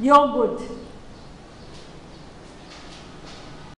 You're good.